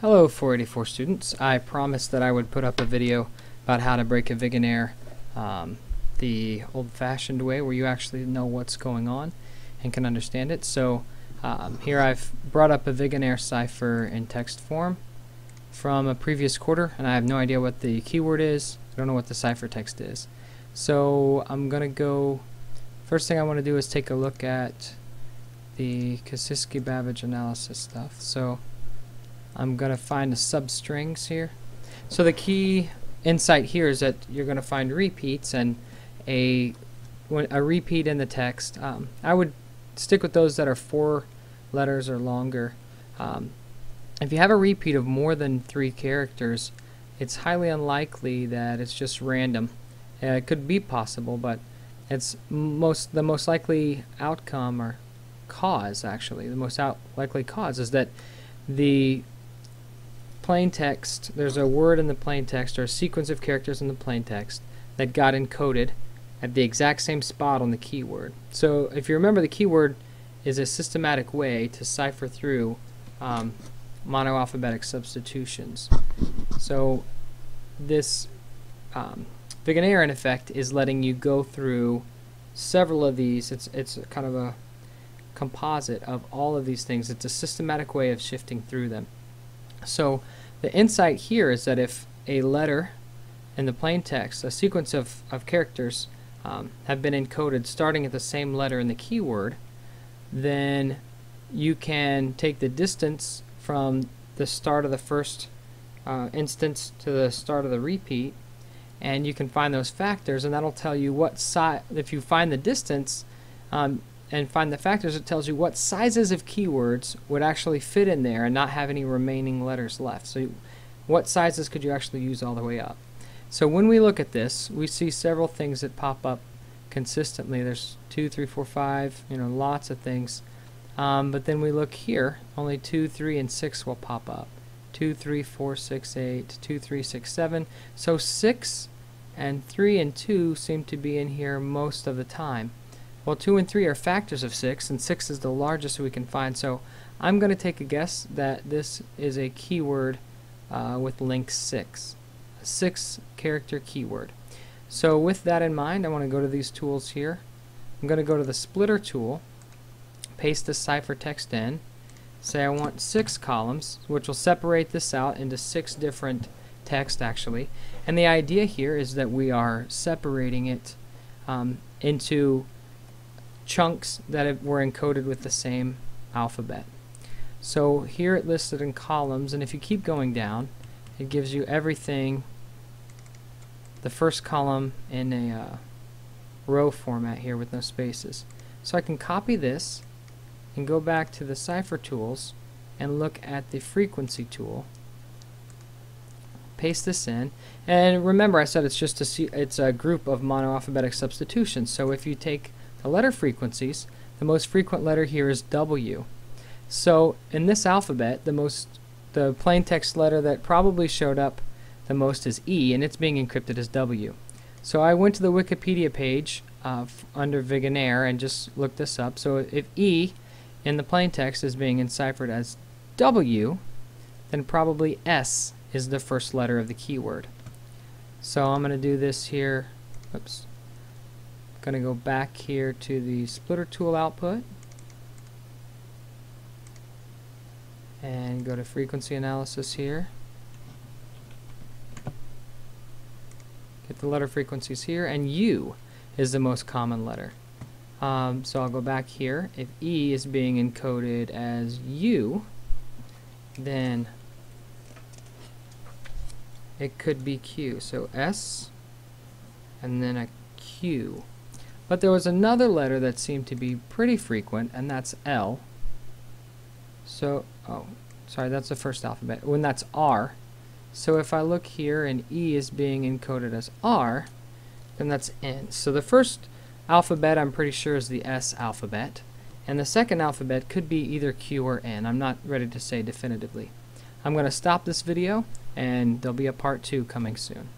Hello 484 students. I promised that I would put up a video about how to break a Vigenere um, the old-fashioned way where you actually know what's going on and can understand it. So um, here I've brought up a Vigenere cipher in text form from a previous quarter and I have no idea what the keyword is. I don't know what the ciphertext is. So I'm going to go, first thing I want to do is take a look at the Kasiski-Babbage analysis stuff. So I'm going to find the substrings here. So the key insight here is that you're going to find repeats and a a repeat in the text. Um, I would stick with those that are four letters or longer. Um, if you have a repeat of more than three characters, it's highly unlikely that it's just random. Uh, it could be possible, but it's most the most likely outcome or cause actually the most out likely cause is that the plain text, there's a word in the plain text or a sequence of characters in the plain text that got encoded at the exact same spot on the keyword. So if you remember, the keyword is a systematic way to cipher through um, monoalphabetic substitutions. So this um, Vigenere, in effect, is letting you go through several of these. It's, it's kind of a composite of all of these things. It's a systematic way of shifting through them. So the insight here is that if a letter in the plain text, a sequence of, of characters um, have been encoded starting at the same letter in the keyword, then you can take the distance from the start of the first uh, instance to the start of the repeat and you can find those factors and that'll tell you what size if you find the distance um, and find the factors, it tells you what sizes of keywords would actually fit in there and not have any remaining letters left. So what sizes could you actually use all the way up? So when we look at this, we see several things that pop up consistently. There's two, three, four, five, you know, lots of things. Um, but then we look here, only 2, 3, and 6 will pop up. 2, 3, 4, 6, 8, 2, 3, 6, 7. So 6 and 3 and 2 seem to be in here most of the time. Well, 2 and 3 are factors of 6, and 6 is the largest we can find, so I'm going to take a guess that this is a keyword uh, with link 6. A 6 character keyword. So with that in mind, I want to go to these tools here. I'm going to go to the splitter tool, paste the ciphertext in, say I want 6 columns, which will separate this out into 6 different text actually. And the idea here is that we are separating it um, into chunks that were encoded with the same alphabet. So here it listed in columns, and if you keep going down, it gives you everything, the first column in a uh, row format here with no spaces. So I can copy this and go back to the cipher tools and look at the frequency tool. Paste this in, and remember I said it's just a it's a group of monoalphabetic substitutions. So if you take letter frequencies, the most frequent letter here is W. So in this alphabet, the most the plain text letter that probably showed up the most is E, and it's being encrypted as W. So I went to the Wikipedia page uh, under Vigenere and just looked this up. So if E in the plain text is being enciphered as W, then probably S is the first letter of the keyword. So I'm going to do this here. Oops going to go back here to the splitter tool output and go to frequency analysis here. Get the letter frequencies here, and U is the most common letter. Um, so I'll go back here. If E is being encoded as U, then it could be Q. So S and then a Q. But there was another letter that seemed to be pretty frequent, and that's L. So, oh, sorry, that's the first alphabet. When that's R. So if I look here and E is being encoded as R, then that's N. So the first alphabet I'm pretty sure is the S alphabet. And the second alphabet could be either Q or N. I'm not ready to say definitively. I'm going to stop this video and there'll be a part two coming soon.